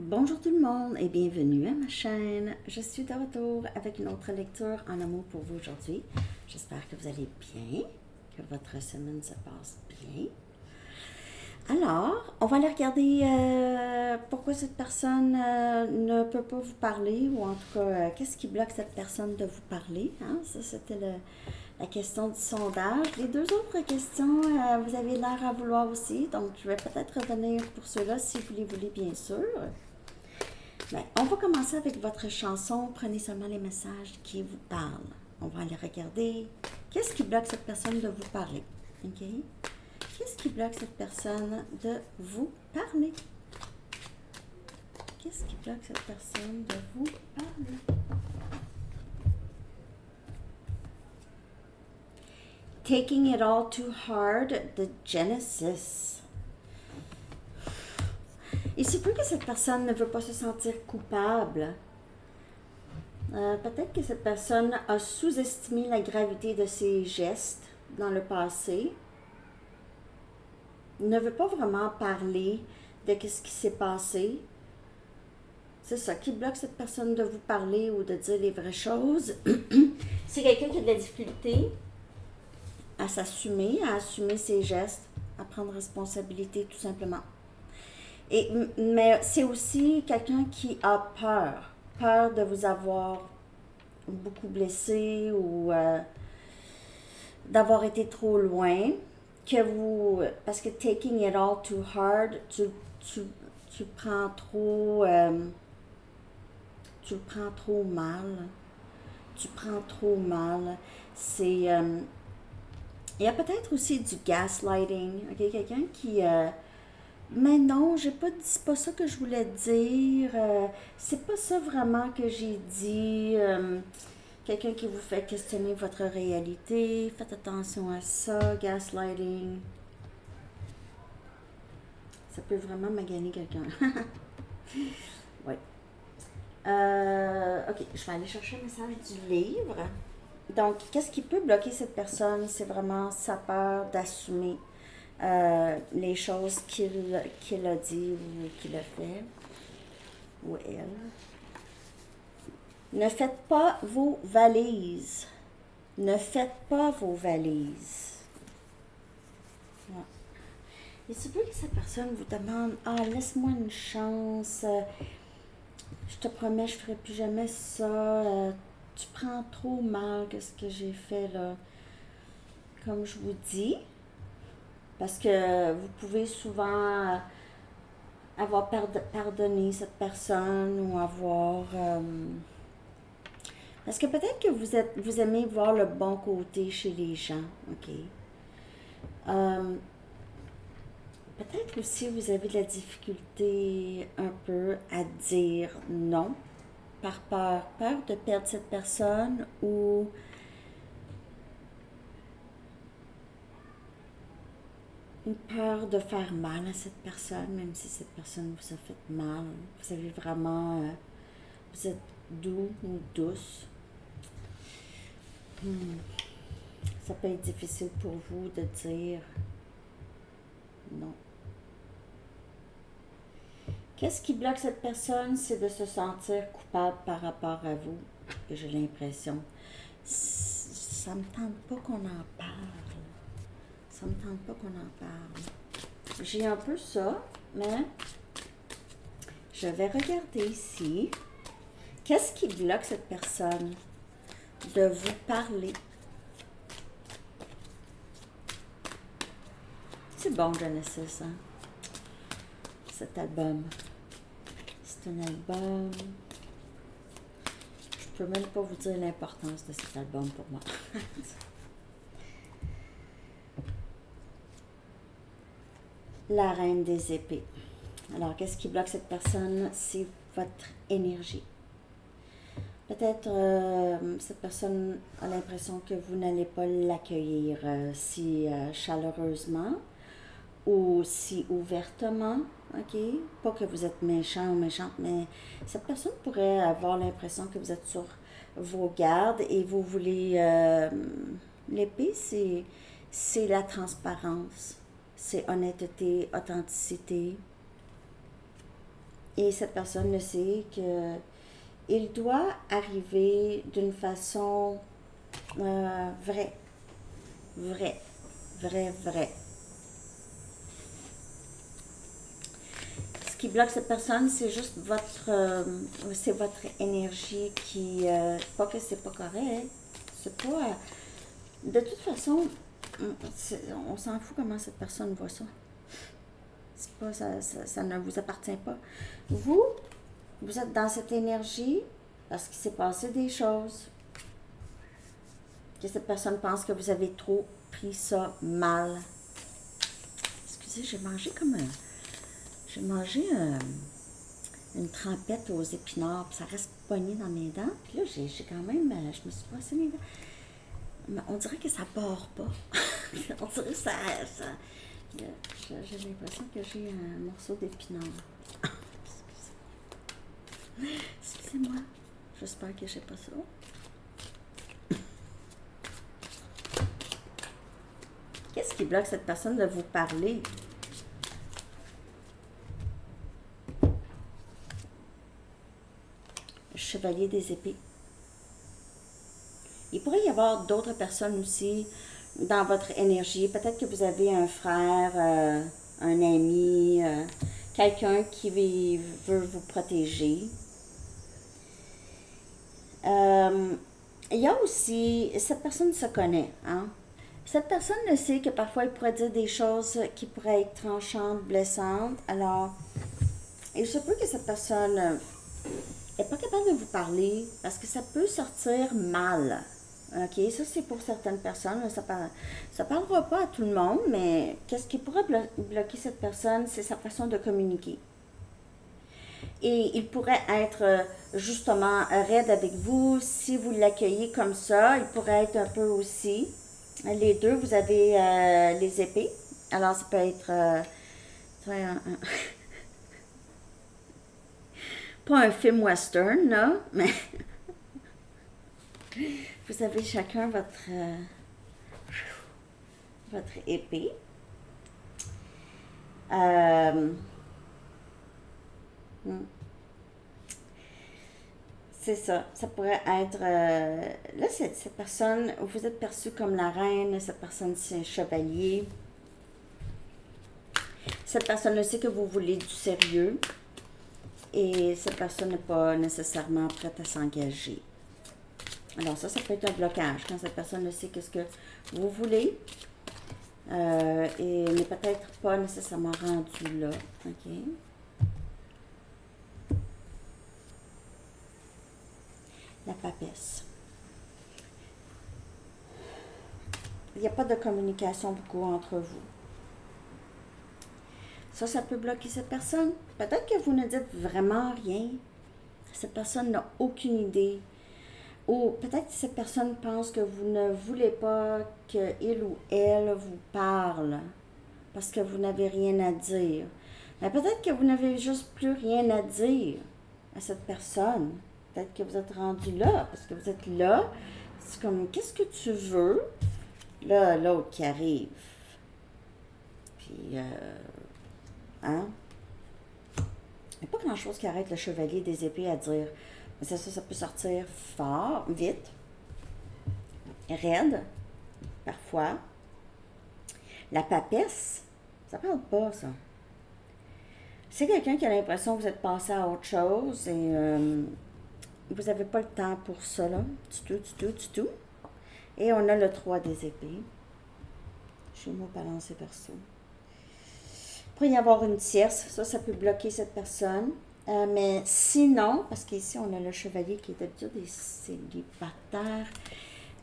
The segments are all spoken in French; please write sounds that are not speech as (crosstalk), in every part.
Bonjour tout le monde et bienvenue à ma chaîne. Je suis de retour avec une autre lecture en amour pour vous aujourd'hui. J'espère que vous allez bien, que votre semaine se passe bien. Alors, on va aller regarder euh, pourquoi cette personne euh, ne peut pas vous parler, ou en tout cas, euh, qu'est-ce qui bloque cette personne de vous parler. Hein? Ça, c'était la question du sondage. Les deux autres questions, vous avez l'air à vouloir aussi, donc je vais peut-être revenir pour ceux-là si vous les voulez, bien sûr. On va commencer avec votre chanson. Prenez seulement les messages qui vous parlent. On va aller regarder qu'est-ce qui bloque cette personne de vous parler? Qu'est-ce qui bloque cette personne de vous parler? Qu'est-ce qui bloque cette personne de vous parler? Taking it all too hard, the Genesis. Il se peut que cette personne ne veut pas se sentir coupable. Euh, Peut-être que cette personne a sous-estimé la gravité de ses gestes dans le passé ne veut pas vraiment parler de ce qui s'est passé. C'est ça qui bloque cette personne de vous parler ou de dire les vraies choses. (clears throat) C'est quelqu'un qui a de la difficulté à s'assumer, à assumer ses gestes, à prendre responsabilité tout simplement. Et, mais c'est aussi quelqu'un qui a peur, peur de vous avoir beaucoup blessé ou euh, d'avoir été trop loin que vous. Parce que taking it all too hard, tu, tu, tu prends trop. Euh, tu prends trop mal. Tu prends trop mal. C'est. Euh, il y a peut-être aussi du gaslighting. OK? Quelqu'un qui. Euh, mais non, j'ai pas dit, pas ça que je voulais dire. c'est pas ça vraiment que j'ai dit quelqu'un qui vous fait questionner votre réalité. Faites attention à ça, gaslighting. Ça peut vraiment maganer quelqu'un. (laughs) oui. Euh, ok, je vais aller chercher un message du livre. Donc, qu'est-ce qui peut bloquer cette personne? C'est vraiment sa peur d'assumer euh, les choses qu'il a dit ou qu'il a fait, ou elle. Ne faites pas vos valises. Ne faites pas vos valises. Il se peut que cette personne vous demande Ah, laisse-moi une chance. Je te promets, je ferai plus jamais ça. Tu prends trop mal ce que j'ai fait là. Comme je vous dis. Parce que vous pouvez souvent avoir pardonné cette personne ou avoir. Euh, parce que peut-être que vous, êtes, vous aimez voir le bon côté chez les gens, OK? Euh, peut-être aussi vous avez de la difficulté un peu à dire non par peur, peur de perdre cette personne ou une peur de faire mal à cette personne, même si cette personne vous a fait mal. Vous avez vraiment, euh, vous êtes doux ou douce. Hmm. Ça peut être difficile pour vous de dire non. Qu'est-ce qui bloque cette personne? C'est de se sentir coupable par rapport à vous? J'ai l'impression. Ça me tente pas qu'on en parle. Ça me tente pas qu'on en parle. J'ai un peu ça, mais je vais regarder ici. Qu'est-ce qui bloque cette personne? de vous parler? C'est bon, Genesis, hein? Cet album. C'est un album. Je peux même pas vous dire l'importance de cet album pour moi. (laughs) La reine des épées. Alors, qu'est-ce qui bloque cette personne? C'est votre énergie. Peut-être euh, cette personne a l'impression que vous n'allez pas l'accueillir euh, si euh, chaleureusement ou si ouvertement, ok? Pas que vous êtes méchant ou méchante, mais cette personne pourrait avoir l'impression que vous êtes sur vos gardes et vous voulez... L'épée, c'est, c'est la transparence, c'est honnêteté, authenticité. Et cette personne le sait que il doit arriver d'une façon euh, vraie. Vraie. Vraie, vraie. Ce qui bloque cette personne, c'est juste votre, euh, c'est votre énergie qui, euh, pas que c'est pas correct, c'est pas, de toute façon, on s'en fout comment cette personne voit ça. Pas, ça, ça, ne vous appartient pas. Vous, vous êtes dans cette énergie parce qu'il s'est passé des choses. Que cette personne pense que vous avez trop pris ça mal. Excusez, j'ai mangé comme un. J'ai mangé une trempette aux épinards, puis ça reste pogné dans mes dents. Puis là, j'ai quand même. Euh, je me suis passé mes dents. On dirait que ça part pas. (laughs) on dirait que ça. ça j'ai l'impression que j'ai un morceau d'épinard. Excusez-moi. J'espère que j'ai pas ça. Qu'est-ce qui bloque cette personne de vous parler? Chevalier des épées. Il pourrait y avoir d'autres personnes aussi dans votre énergie. Peut-être que vous avez un frère, euh, un ami, euh, quelqu'un qui veut vous protéger. Euh, il y a aussi, cette personne se connaît, hein? Cette personne sait que parfois il pourrait dire des choses qui pourraient être tranchantes, blessantes. Alors, il se peut que cette personne n'est pas capable de vous parler parce que ça peut sortir mal. OK, ça c'est pour certaines personnes. Ça ne parlera pas à tout le monde, mais qu'est-ce qui pourrait bloquer cette personne, c'est sa façon de communiquer. Et il pourrait être euh, justement raide avec vous si vous l'accueillez comme ça. Il pourrait être un peu aussi. Les deux, vous avez euh, les épées. Alors ça peut être euh, (laughs) pas un film western, là, mais (laughs) vous avez chacun votre, euh, épée. Euh, hmm. C'est ça. Ça pourrait être. Euh, là, cette, cette, personne, vous êtes perçu comme la reine, cette personne, c'est un chevalier. Cette personne sait que vous voulez du sérieux. Et cette personne n'est pas nécessairement prête à s'engager. Alors ça, ça peut être un blocage quand cette personne ne sait qu'est-ce que vous voulez euh, et n'est peut-être pas nécessairement rendu là. OK? La papesse. Il n'y a pas de communication beaucoup entre vous. Ça, ça peut bloquer cette personne. Peut-être que vous ne dites vraiment rien. Cette personne n'a aucune idée ou peut-être que cette personne pense que vous ne voulez pas qu'il ou elle vous parle parce que vous n'avez rien à dire. Mais peut-être que vous n'avez juste plus rien à dire à cette personne. Peut-être que vous êtes rendu là, parce que vous êtes là. C'est comme, qu'est-ce que tu veux? Là, l'autre qui arrive. Puis, euh, hein? Il n'y a pas grand-chose qui arrête le chevalier des épées à dire ça, ça, peut sortir fort, vite, raide, parfois. La papesse, ça parle pas, ça. C'est quelqu'un qui a l'impression que vous êtes passé à autre chose et euh, vous n'avez pas le temps pour ça, là. Du tout, du tout, du tout. Et on a le 3 des épées. Chez moi, balancer verso. Il pourrait y avoir une tierce. Ça, ça peut bloquer cette personne. Euh, mais sinon, parce qu'ici, on a le chevalier qui est d'habitude des célibataires.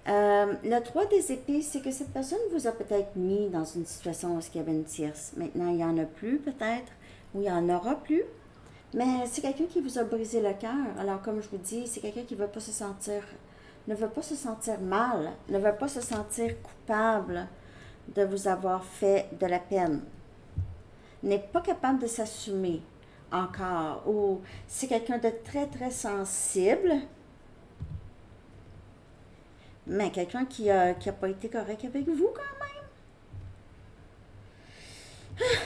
Euh, le 3 des épées, c'est que cette personne vous a peut-être mis dans une situation où il y avait une tierce. Maintenant, il n'y en a plus peut-être, ou il n'y en aura plus. Mais c'est quelqu'un qui vous a brisé le cœur. Alors, comme je vous dis, c'est quelqu'un qui ne veut pas se sentir, ne veut pas se sentir mal, ne veut pas se sentir coupable de vous avoir fait de la peine. N'est pas capable de s'assumer encore, ou c'est quelqu'un de très, très sensible, mais quelqu'un qui n'a qui a pas été correct avec vous quand même. (sighs)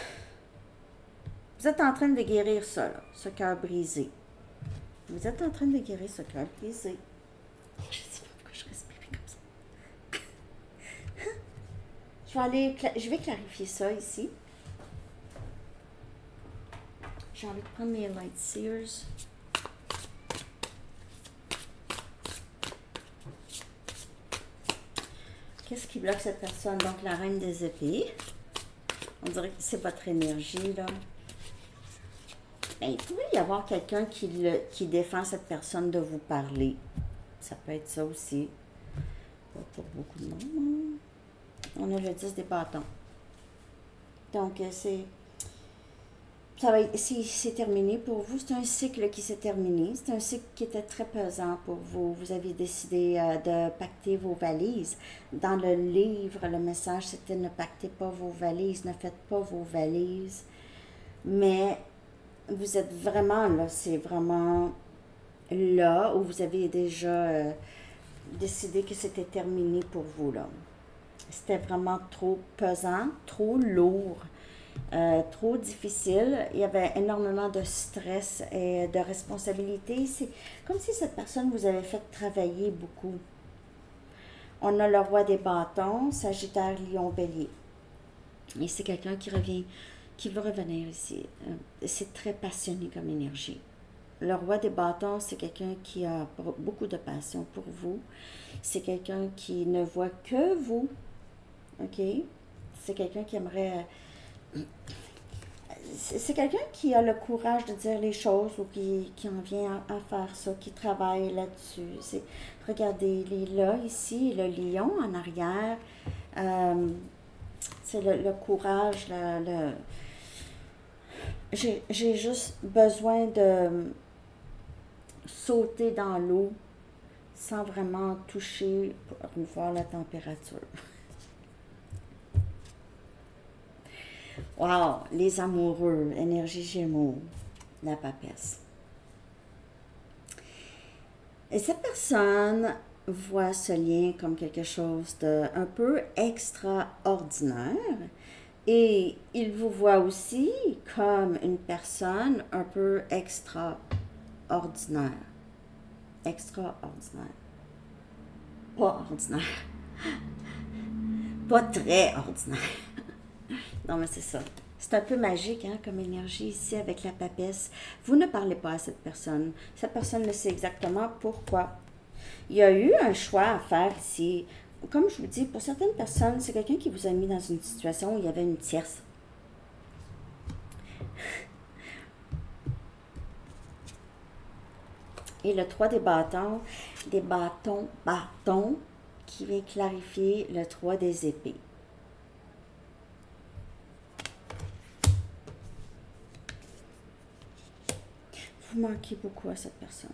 Vous êtes en train de guérir ça, ce cœur brisé. Vous êtes en train de guérir ce cœur brisé. Je sais pas pourquoi je respire comme ça. (laughs) Je vais, aller, je vais clarifier ça ici. J'ai envie de prendre mes light sears. Qu'est-ce qui bloque cette personne? Donc, la reine des épées. On dirait que c'est votre énergie, là. Ben, il pourrait y avoir quelqu'un qui, qui défend cette personne de vous parler. Ça peut être ça aussi. Pas pour beaucoup de monde. On a le 10 des bâtons. Donc, euh, c'est. Ça va c'est terminé pour vous. C'est un cycle qui s'est terminé. C'est un cycle qui était très pesant pour vous. Vous avez décidé euh, de pacter vos valises. Dans le livre, le message, c'était ne pactez pas vos valises, ne faites pas vos valises. Mais vous êtes vraiment là, c'est vraiment là où vous avez déjà euh, décidé que c'était terminé pour vous là. C'était vraiment trop pesant, trop lourd, euh, trop difficile. Il y avait énormément de stress et de responsabilité. C'est comme si cette personne vous avait fait travailler beaucoup. On a le roi des bâtons, Sagittaire, Lion, Bélier. Et c'est quelqu'un qui revient qui veut revenir ici. Euh, c'est très passionné comme énergie. Le roi des bâtons, c'est quelqu'un qui a beaucoup de passion pour vous. C'est quelqu'un qui ne voit que vous. OK? C'est quelqu'un qui aimerait... C'est quelqu'un qui a le courage de dire les choses ou qui, en vient à, faire ça, qui travaille là-dessus. Regardez, il est là, ici, le lion en arrière. Euh, c'est le, courage, le j'ai juste besoin de sauter dans l'eau sans vraiment toucher pour voir la température. Wow, les amoureux, énergie gémeaux, la papesse. Et cette personne voit ce lien comme quelque chose de un peu extraordinaire et il vous voit aussi comme une personne un peu extraordinaire. Extraordinaire. Pas ordinaire. (laughs) Pas très ordinaire. Non, mais c'est ça. C'est un peu magique hein, comme énergie ici avec la papesse. Vous ne parlez pas à cette personne. Cette personne ne sait exactement pourquoi. Il y a eu un choix à faire ici comme je vous dis, pour certaines personnes, c'est quelqu'un qui vous a mis dans une situation où il y avait une tierce. Et le 3 des bâtons, des bâtons, bâtons, qui vient clarifier le 3 des épées. Vous manquez beaucoup à cette personne.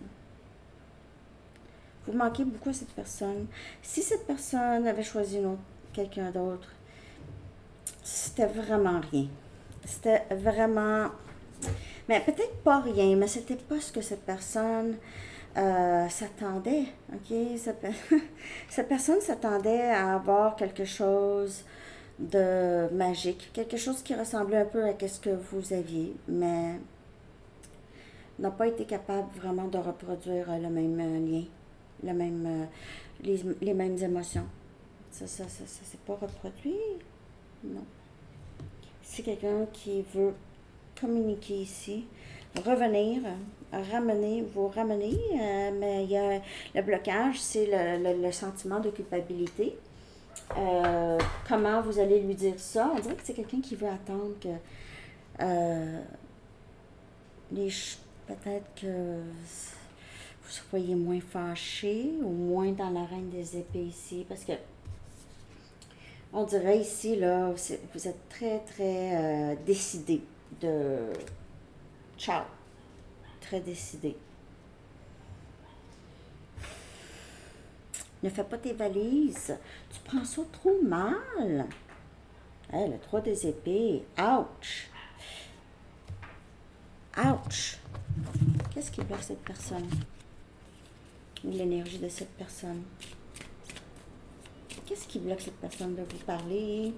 Vous manquez beaucoup à cette personne. Si cette personne avait choisi quelqu'un d'autre, c'était vraiment rien. C'était vraiment. Mais peut-être pas rien, mais c'était pas ce que cette personne euh, s'attendait. OK? Cette, (laughs) personne s'attendait à avoir quelque chose de magique, quelque chose qui ressemblait un peu à ce que vous aviez, mais n'a pas été capable vraiment de reproduire le même lien le même, euh, les, les, mêmes émotions. Ça, ça, ça, ça s'est pas reproduit? Non. C'est quelqu'un qui veut communiquer ici, revenir, ramener, vous ramener, euh, mais il y a le blocage, c'est le, le, sentiment de culpabilité. Euh, comment vous allez lui dire ça? On dirait que c'est quelqu'un qui veut attendre que les peut-être que vous soyez moins fâché ou moins dans la reine des épées ici, parce que on dirait ici, là, vous êtes très, très euh, décidé de... Ciao. Très décidé. Ne fais pas tes valises. Tu prends ça trop mal. Hey, le 3 des épées. Ouch. Ouch. Qu'est-ce qui bloque cette personne? L'énergie de cette personne? Qu'est-ce qui bloque cette personne de vous parler?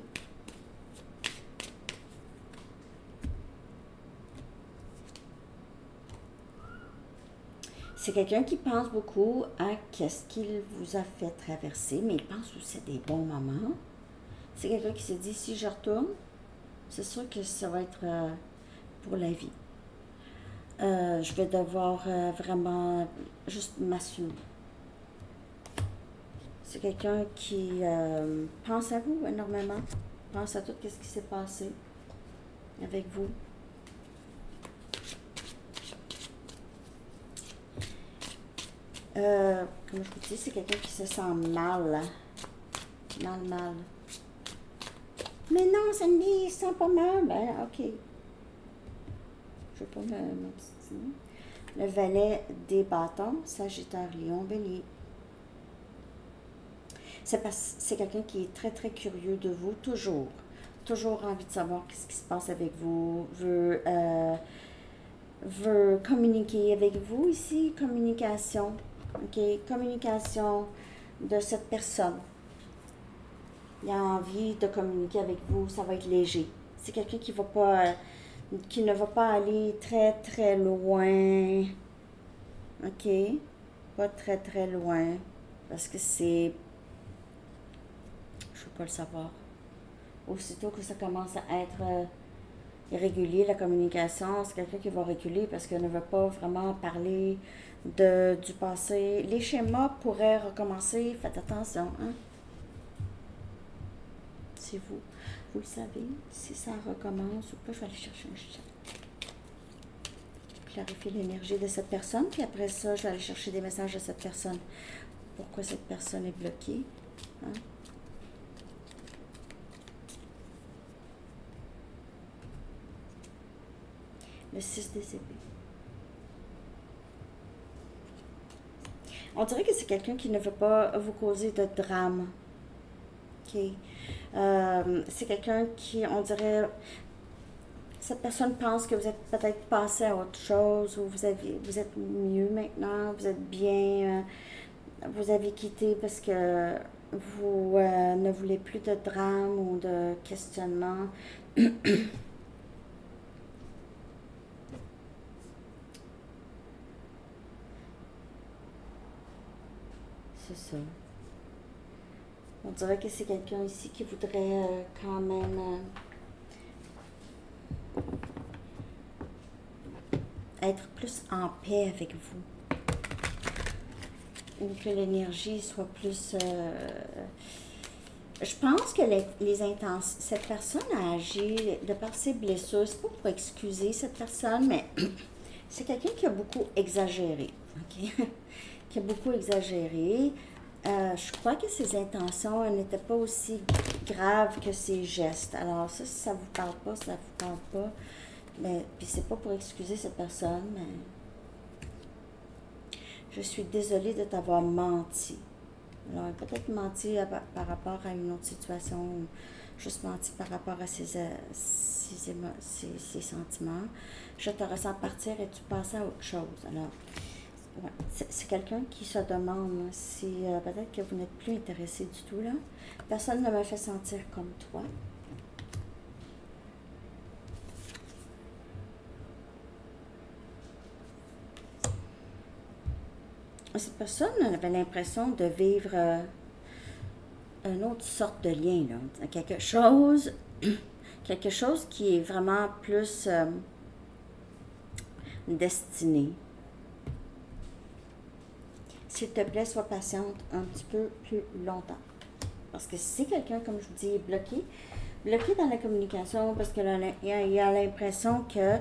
C'est quelqu'un qui pense beaucoup à ce qu'il vous a fait traverser, mais il pense que c'est des bons moments. C'est quelqu'un qui se dit, si je retourne, c'est sûr que ça va être euh, pour la vie. Euh, je vais devoir euh, vraiment juste m'assumer. C'est quelqu'un qui pense à vous énormément, pense à tout ce qui s'est passé avec vous. Euh, comme je vous dis, c'est quelqu'un qui se sent mal. Mal, mal. Mais non, Sandy, il se sent pas mal. Ben, ok. Je vais pas m'obstiner. Le valet des bâtons, Sagittaire, Lion, Bélier. C'est quelqu'un qui est très, très curieux de vous, toujours. Toujours envie de savoir ce qui se passe avec vous, veut, euh, veut communiquer avec vous ici, communication. OK? Communication de cette personne. Il a envie de communiquer avec vous, ça va être léger. C'est quelqu'un qui va pas qui ne va pas aller très très loin. OK? Pas très très loin. Parce que c'est. Je ne veux pas le savoir. Aussitôt que ça commence à être euh, irrégulier, la communication, c'est quelqu'un qui va reculer parce qu'il ne veut pas vraiment parler de, du passé. Les schémas pourraient recommencer. Faites attention. Hein? Si vous, vous le savez, si ça recommence ou pas, je vais aller chercher un chat. Clarifier l'énergie de cette personne. Puis après ça, je vais aller chercher des messages de cette personne. Pourquoi cette personne est bloquée. Hein? Le 6 des. On dirait que c'est quelqu'un qui ne veut pas vous causer de drame. Euh, c'est quelqu'un qui, on dirait, cette personne pense que vous êtes peut-être passé à autre chose ou vous, avez, vous êtes mieux maintenant, vous êtes bien, euh, vous avez quitté parce que vous euh, ne voulez plus de drame ou de questionnement. c'est ça. On dirait que c'est quelqu'un ici qui voudrait euh, quand même euh, être plus en paix avec vous. Ou que l'énergie soit plus... Euh, je pense que les, les. Cette personne a agi de par ses blessures. C'est pas pour excuser cette personne, mais (clears throat) c'est quelqu'un qui a beaucoup exagéré. (laughs) Qui a beaucoup exagéré. Euh, je crois que ses intentions n'étaient pas aussi graves que ses gestes. Alors ça, si ça vous parle pas, ça vous parle pas. Mais puis c'est pas pour excuser cette personne, mais je suis désolée de t'avoir menti. Alors peut-être menti par rapport à une autre situation, juste menti par rapport à ses, euh, ses, ses sentiments. Je te ressens partir et tu passes à autre chose. Alors c'est quelqu'un qui se demande si euh, peut-être que vous n'êtes plus intéressé du tout là. Personne ne m'a fait sentir comme toi. Cette personne avait l'impression de vivre euh, une autre sorte de lien, quelque chose, (clears throat) quelque chose qui est vraiment plus euh, destiné s'il te plaît, sois patiente un petit peu plus longtemps. Parce que si quelqu'un, comme je vous dis, est bloqué, bloqué dans la communication parce qu'il a l'impression que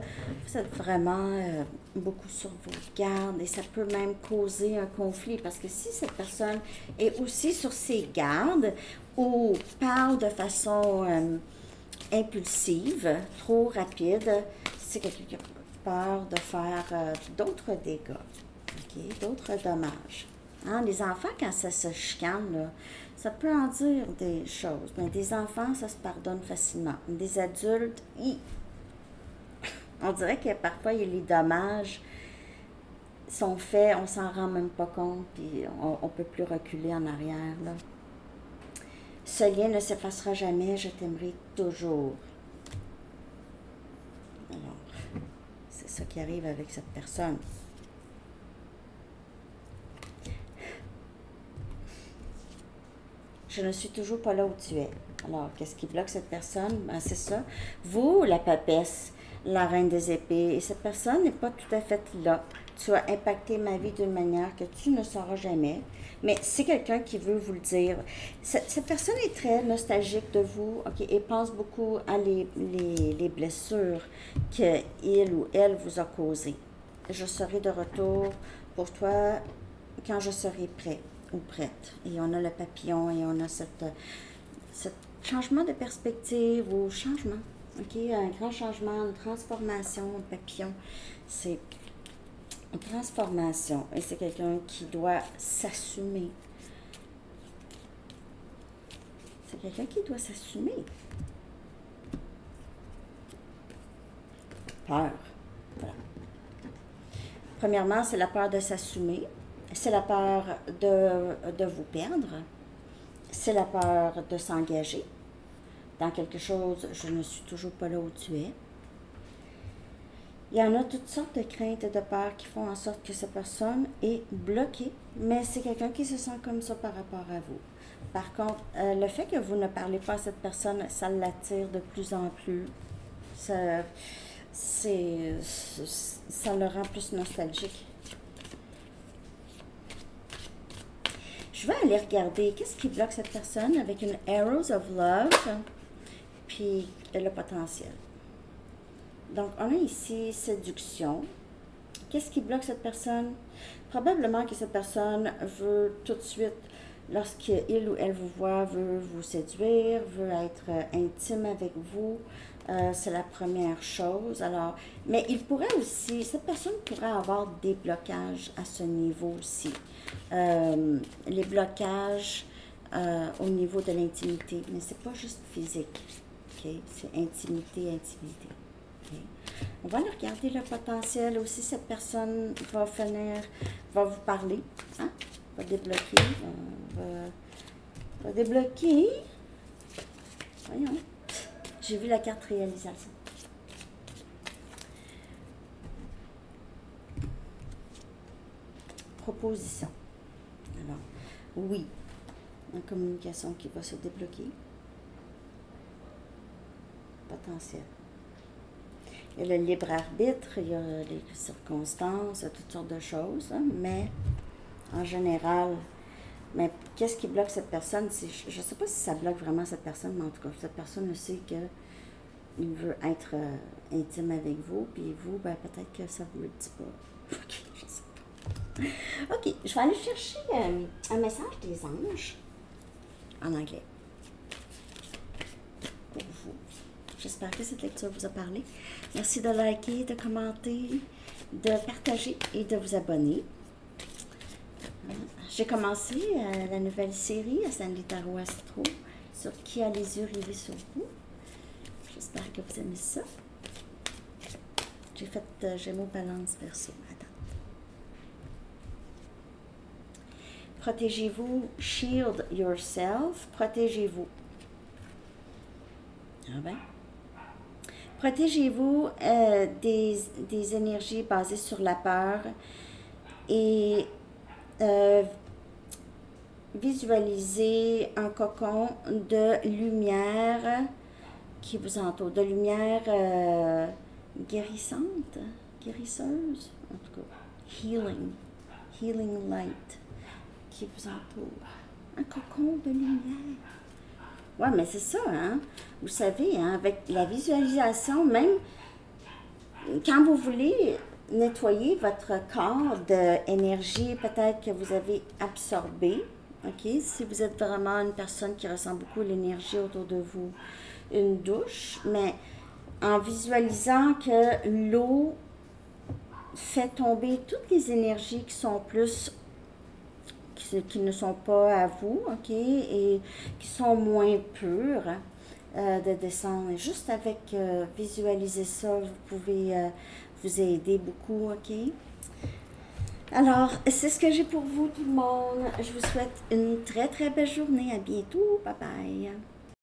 vous êtes vraiment euh, beaucoup sur vos gardes et ça peut même causer un conflit parce que si cette personne est aussi sur ses gardes ou parle de façon euh, impulsive, trop rapide, c'est quelqu'un qui a peur de faire euh, d'autres dégâts d'autres dommages. Hein, les enfants, quand ça se chicane, ça peut en dire des choses. Mais des enfants, ça se pardonne facilement. Des adultes, on dirait que parfois, les dommages sont faits, on s'en rend même pas compte, puis on ne peut plus reculer en arrière. Là. Ce lien ne s'effacera jamais, je t'aimerai toujours. Alors, c'est ça qui arrive avec cette personne. Je ne suis toujours pas là où tu es. Alors, qu'est-ce qui bloque cette personne? Ben, c'est ça. Vous, la papesse, la reine des épées, et cette personne n'est pas tout à fait là. Tu as impacté ma vie d'une manière que tu ne sauras jamais. Mais c'est quelqu'un qui veut vous le dire. Cette, personne est très nostalgique de vous et pense beaucoup à les, les, les blessures qu'il ou elle vous a causées. Je serai de retour pour toi quand je serai prêt ou prête. Et on a le papillon et on a cette, ce changement de perspective ou changement. OK? Un grand changement, une transformation, un papillon. C'est une transformation. Et c'est quelqu'un qui doit s'assumer. C'est quelqu'un qui doit s'assumer. Peur. Voilà. Premièrement, c'est la peur de s'assumer. C'est la peur de, de vous perdre. C'est la peur de s'engager dans quelque chose. Je ne suis toujours pas là où tu es. Il y en a toutes sortes de craintes et de peurs qui font en sorte que cette personne est bloquée, mais c'est quelqu'un qui se sent comme ça par rapport à vous. Par contre, euh, le fait que vous ne parlez pas à cette personne, ça l'attire de plus en plus. Ça, ça le rend plus nostalgique. Je vais aller regarder qu'est-ce qui bloque cette personne avec une Arrows of Love, puis le potentiel. Donc, on a ici séduction. Qu'est-ce qui bloque cette personne? Probablement que cette personne veut tout de suite, lorsqu'il ou elle vous voit, veut vous séduire, veut être intime avec vous. Euh, c'est la première chose. Alors, mais il pourrait aussi, cette personne pourrait avoir des blocages à ce niveau aussi. Euh, les blocages euh, au niveau de l'intimité, mais c'est pas juste physique. C'est intimité, intimité. On va regarder le potentiel aussi. Cette personne va finir, va vous parler, hein? Va débloquer, va, débloquer. Voyons. J'ai vu la carte réalisation. Proposition. Alors, oui, une communication qui va se débloquer. Potentiel. Il y a le libre arbitre, il y a les circonstances, toutes sortes de choses, hein, mais en général, mais qu'est-ce qui bloque cette personne? Je ne sais pas si ça bloque vraiment cette personne, mais en tout cas, cette personne sait qu'il veut être euh, intime avec vous, puis vous, ben, peut-être que ça ne vous le dit pas. (laughs) OK, je sais pas. OK, je vais aller chercher euh, un message des anges en anglais pour vous. J'espère que cette lecture vous a parlé. Merci de liker, de commenter, de partager et de vous abonner. J'ai commencé euh, la nouvelle série à Stanley Tarot Astro sur Qui a les yeux rivés sur vous. J'espère que vous aimez ça. J'ai fait euh, Gémeaux Balance Verso. Protégez-vous, shield yourself, protégez-vous. Ah ben. Protégez-vous euh, des, des, énergies basées sur la peur et euh, visualisez un cocon de lumière qui vous entoure, de lumière euh, guérissante, guérisseuse, en tout cas, healing, healing light qui vous entoure. Un cocon de lumière. Ouais, mais c'est ça, hein? Vous savez, hein, avec la visualisation, même quand vous voulez nettoyer votre corps d'énergie peut-être que vous avez absorbée, OK? Si vous êtes vraiment une personne qui ressent beaucoup l'énergie autour de vous, une douche, mais en visualisant que l'eau fait tomber toutes les énergies qui sont plus qui, ne sont pas à vous, OK, et qui sont moins pures euh, de descendre. Juste avec euh, visualiser ça, vous pouvez euh, vous aider beaucoup, OK? Alors, c'est ce que j'ai pour vous, tout le monde. Je vous souhaite une très, très belle journée. À bientôt. Bye bye.